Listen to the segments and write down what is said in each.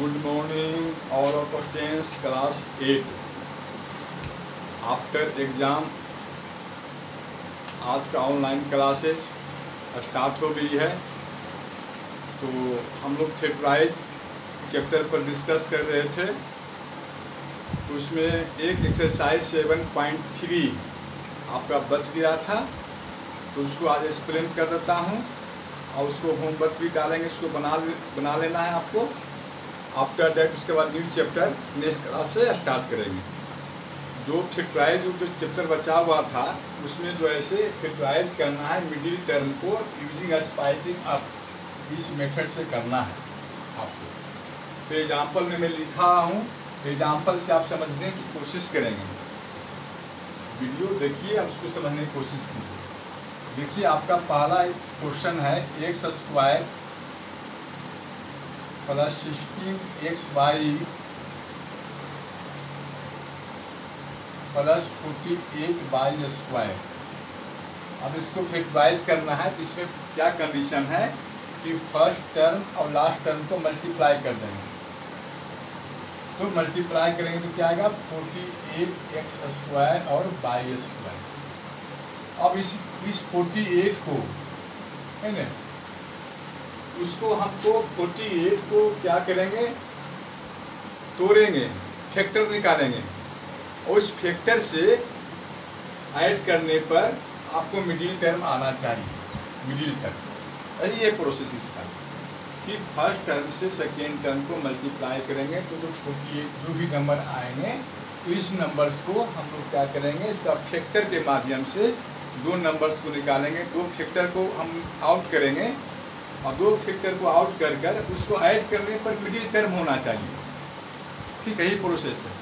Good morning और students, class 8. After exam, आज का ऑनलाइन क्लासेस स्टार्ट हो गई है। तो हम लोग फेब्राइज चैप्टर पर डिस्कस कर रहे थे। तो उसमें एक एक्सरसाइज सेवन पॉइंट थ्री आपका बच गया था। तो उसको आज एक्सप्लेन कर देता हूँ और उसको होमवर्क भी डालेंगे उसको बना बना लेना है आपको। आफ्टर डेट उसके बाद न्यू चैप्टर नेक्स्ट क्लास से स्टार्ट करेंगे। जो फिटराइज जो चैप्टर बचा हुआ था, उसमें जो ऐसे फिटराइज करना है मिडिल टर्म को यूजिंग स्पाइटिंग अप इस मेथड से करना है आपको। तो एग्ज़ाम्पल में मैं लिखा हूँ एग्ज़ाम्पल से आप समझने की कोशिश करेंगे। वीडियो देखिए, आप उसको समझने की कोशिश कीजिए। देखिए, आपका पहला क्वेश्चन है x square plus sixteen x y plus forty eight y square. अब इसको फिटवाइज करना है तो इसमें क्या कंडीशन है कि फ़र्स्ट टर्म और लास्ट टर्म को मल्टीप्लाई कर देंगे। तो मल्टीप्लाई करेंगे तो क्या आएगा? फोर्टी एट एक्स स्क्वायर और बाई स्क्वायर। अब इस इस फोर्टी एट को, है ना? उसको हमको फोर्टी एट को क्या करेंगे? तोड़ेंगे फैक्टर निकालेंगे। और उस फैक्टर से ऐड करने पर आपको मिडिल टर्म आना चाहिए। मिडिल टर्म यही है प्रोसेस इसका। कि फ़र्स्ट टर्म से सेकेंड टर्म को मल्टीप्लाई करेंगे तो जो एट जो भी नंबर आएँगे तो इस नंबर्स को हम लोग क्या करेंगे? इसका फैक्टर के माध्यम से दो नंबर्स को निकालेंगे। दो फैक्टर को हम आउट करेंगे। और दो फैक्टर को आउट कर कर उसको ऐड करने पर मिडिल टर्म होना चाहिए। ठीक है, यही प्रोसेस है।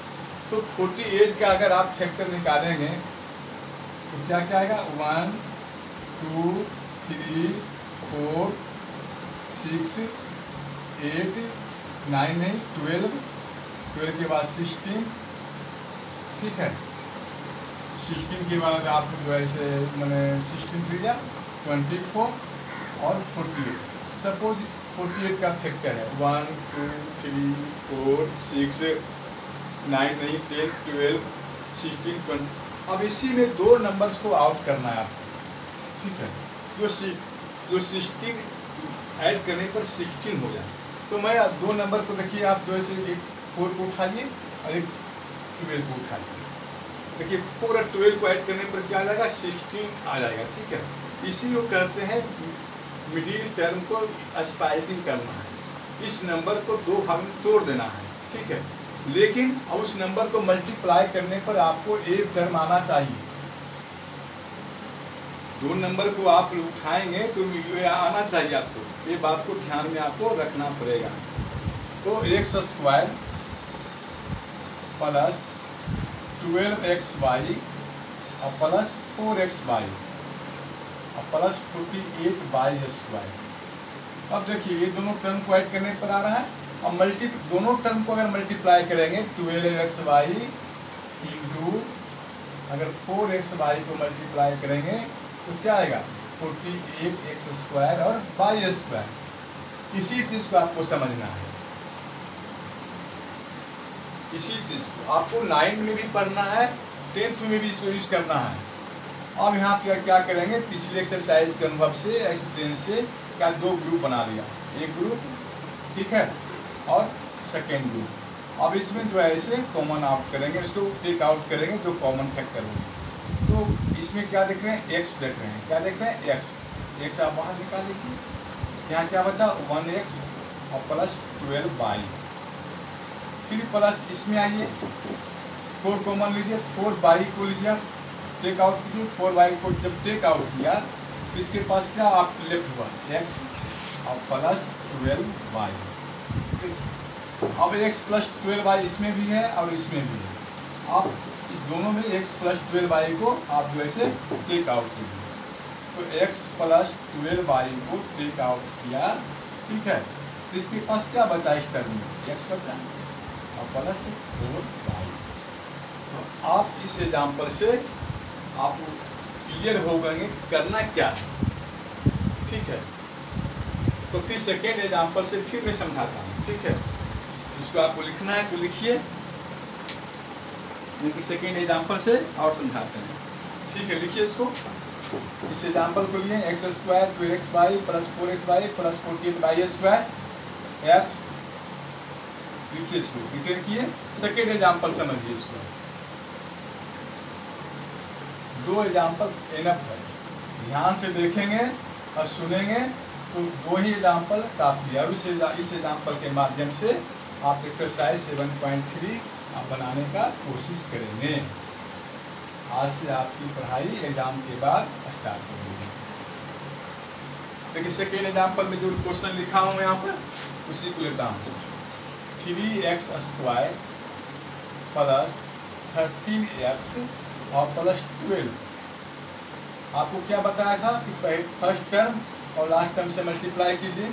तो 48 का अगर आप फैक्टर निकालेंगे तो क्या क्या आएगा? One two three four six eight nine nine twelve twelve के बाद सिक्सटीन ठीक है। सिक्सटीन के बाद आप जो है मैंने सिक्सटीन थ्री या ट्वेंटी फोर और forty eight suppose forty eight का फैक्टर है। One two three four six nine nine ten twelve sixteen twenty अब इसी में दो नंबर्स को आउट करना है आपको। ठीक है? जो जो सिक्सटीन ऐड करने पर सिक्सटीन हो जाए। तो मैं दो नंबर को देखिए, आप जो ऐसे एक फोर को उठा उठाइए और एक ट्वेल्व को उठा उठाइए। देखिए फोर और ट्वेल्व को ऐड करने पर क्या आ जाएगा? सिक्सटीन आ जाएगा। ठीक है? इसी को कहते हैं मिडिल टर्म को स्पाइटिंग करना है। इस नंबर को दो भाग में तोड़ देना है, ठीक है? लेकिन उस नंबर को मल्टीप्लाई करने पर आपको एक टर्म आना चाहिए। दो नंबर को आप उठाएँगे तो आना चाहिए आपको। ये बात को ध्यान में आपको रखना पड़ेगा। तो x square plus twelve x y और plus four x y plus forty eight y. Square अब देखिए, ये दोनों टर्म को ऐड करने पर आ रहा है और मल्टी दोनों टर्म को अगर मल्टीप्लाई करेंगे ट्वेल्व एक्स वाई इंटू अगर फोर एक्स वाई को मल्टीप्लाई करेंगे तो क्या आएगा? फोर्टी एट एक्स स्क्वायर और वाई स्क्वायर इसी चीज़ को आपको समझना है। इसी चीज़ को आपको नाइन में भी पढ़ना है, टेंथ में भी इसको यूज़ करना है। अब यहाँ पर क्या करेंगे? पिछले एक्सरसाइज के अनुभव से एक्सपीरियंस से क्या दो ग्रुप बना लिया। एक ग्रुप ठीक है? और सेकेंड ग्रुप अब इसमें जो है, इसे कॉमन आउट करेंगे। इसको टेक आउट करेंगे, जो कॉमन फैक्टर होंगे। तो इसमें क्या देख रहे हैं? एक्स देख रहे हैं। क्या देख रहे हैं? एक्स एक्स आप बाहर निकाल लीजिए। यहाँ क्या बचा? वन एक्स और प्लस ट्वेल्व बाई। फिर प्लस इसमें आइए। फोर कॉमन लीजिए। फोर बाई को लीजिए टेक आउट कीजिए फोर वाई को जब टेक आउट किया तो इसके पास क्या? आप लेफ़्ट हुआ। एक्स और प्लस ट्वेल्व वाई अब एक्स प्लस ट्वेल्व वाई इसमें भी है और इसमें भी है। आप दोनों में एक्स प्लस ट्वेल्व वाई को आप जो ऐसे टेक आउट कीजिए। तो एक्स प्लस ट्वेल्व वाई को टेक आउट किया, ठीक है? तो इसके पास क्या बचा इस टर्म में? एक्स बचा। और प्लस फोर वाई तो आप इस एग्ज़ाम्पल से आप क्लियर हो गए करना क्या है। ठीक है? तो फिर सेकेंड एग्ज़ाम्पल से फिर मैं समझाता हूँ। ठीक है? इसको आपको लिखना है तो लिखिए। लेकिन सेकेंड एग्ज़ाम्पल से और समझाते हैं। ठीक है? लिखिए इसको। इस एग्ज़ाम्पल को लिए x square two x y plus four x y plus fourteen y square x लिखिए इसको रिटर्न किए। सेकेंड एग्ज़ाम्पल समझिए इसको। दो एग्ज़ाम्पल एनफ है। ध्यान से देखेंगे और सुनेंगे तो दो ही एग्ज़ाम्पल काफ़ी है इस एग्ज़ाम्पल के माध्यम से आप एक्सरसाइज सेवन पॉइंट थ्री आप बनाने का कोशिश करेंगे। आज से आपकी पढ़ाई एग्ज़ाम के बाद स्टार्ट होगी। देखिए सेकेंड एग्ज़ाम्पल में जो क्वेश्चन लिखा हूँ यहाँ पर, उसी को लेता हूँ। Three x square plus thirteen x और प्लस ट्वेल्व आपको क्या बताया था कि फ़र्स्ट टर्म और लास्ट टर्म से मल्टीप्लाई कीजिए।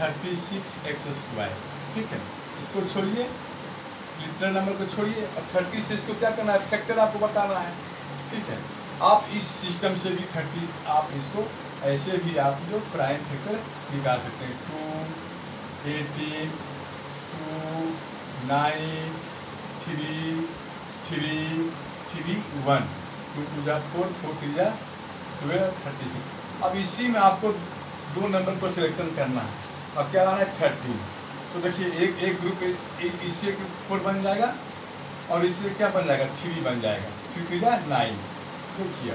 थर्टी सिक्स एक्स स्क्वायर ठीक है? इसको छोड़िए। लिटरल नंबर को छोड़िए। और थर्टी से इसको क्या करना है? फैक्टर आपको बताना है। ठीक है? आप इस सिस्टम से भी थर्टी आप इसको ऐसे भी आप जो प्राइम फैक्टर निकाल सकते हैं। Two eighteen two nine three three three one two two जा फोर फोर थ्री जा ट्वेल्व थर्टी सिक्स अब इसी में आपको दो नंबर को सिलेक्शन करना है। अब क्या लाना है? थर्टीन तो देखिए, एक एक ग्रुप इससे एक फोर बन जाएगा और इससे क्या बन जाएगा? थ्री बन जाएगा। थ्री थ्री जाए नाइन देखिए,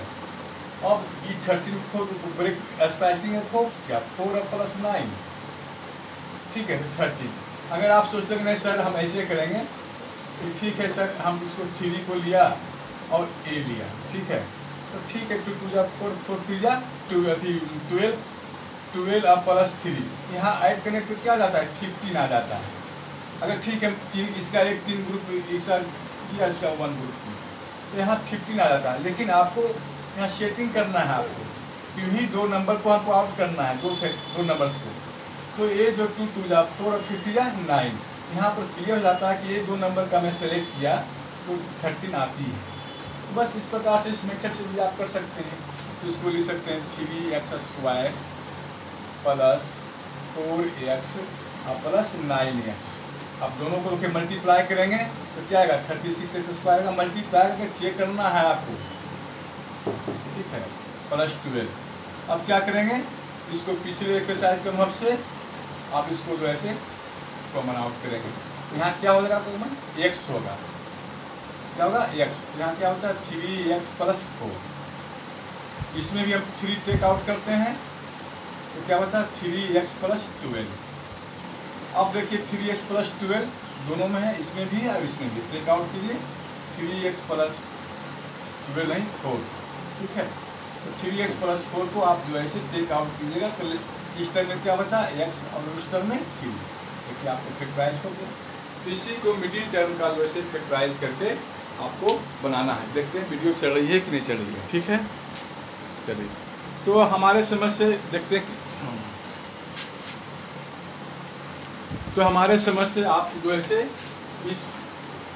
अब ई थर्टीन फोर ब्रेक स्पैल्टिंग है फोर क्या? फोर प्लस नाइन ठीक है थर्टीन अगर आप सोचते हैं नहीं सर हम ऐसे करेंगे तो ठीक है सर, हम इसको थ्री को लिया और ए लिया, ठीक है? तो ठीक है टू टू जा फोर फोर थ्री जा टू अथी ट्वेल्व ट्वेल्व अब प्लस थ्री यहाँ ऐड करने पर क्या जाता है? फिफ्टीन आ जाता है। अगर ठीक है, तीन, इसका एक तीन ग्रुप एक साल किया इसका वन ग्रुप तो यहाँ फिफ्टीन आ जाता है। लेकिन आपको यहाँ सेटिंग करना है आपको। क्यों ही दो नंबर को आपको आउट करना है, दो दो नंबर्स को। तो ये जो टू टू जा फोर और थ्री जा नाइन यहाँ पर क्लियर हो जाता है कि ये दो नंबर का मैं सेलेक्ट किया तो थर्टीन आती है। बस इस प्रकार से इस मेथड से भी आप कर सकते हैं। तो इसको लिख सकते हैं three x square plus four x और प्लस नाइन एक्स अब दोनों को के मल्टीप्लाई करेंगे तो क्या आएगा? थर्टी सिक्स एक्स स्क्वायर का मल्टीप्लाई करके चेक करना है आपको। ठीक है? प्लस ट्वेल्व अब क्या करेंगे? इसको पिछले एक्सरसाइज के मदद से आप इसको जो ऐसे कॉमन आउट करेंगे यहाँ क्या हो जाएगा कॉमन एक्स होगा। क्या होगा? एक्स यहाँ क्या होता है? थ्री एक्स प्लस फोर इसमें भी हम थ्री टेक आउट करते हैं। तो क्या होता है? थ्री एक्स प्लस ट्वेल्व अब देखिए थ्री एक्स प्लस ट्वेल्व दोनों में है, इसमें भी और इसमें भी। टेक आउट कीजिए थ्री एक्स प्लस ट्वेल्व नहीं फोर ठीक है? तो थ्री एक्स प्लस फोर को आप जो है टेक आउट कीजिएगा। तो इस टर्म में क्या बचा? एक्स और उस टर्म में थ्री देखिए आपको फैक्टराइज हो गया तो इसी को मिडिल टर्म का जो है फैक्टराइज करके आपको बनाना है। देखते हैं वीडियो चल रही है कि नहीं चल रही है। ठीक है? चलिए। तो हमारे समझ से देखते हैं तो हमारे समझ से आप जो है इस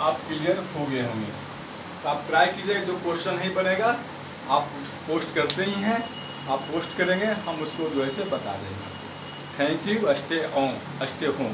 आप क्लियर हो गए होंगे। तो आप ट्राई कीजिए, जो क्वेश्चन नहीं बनेगा, आप पोस्ट करते ही हैं। आप पोस्ट करेंगे, हम उसको जो है बता देंगे। Thank you stay on stay home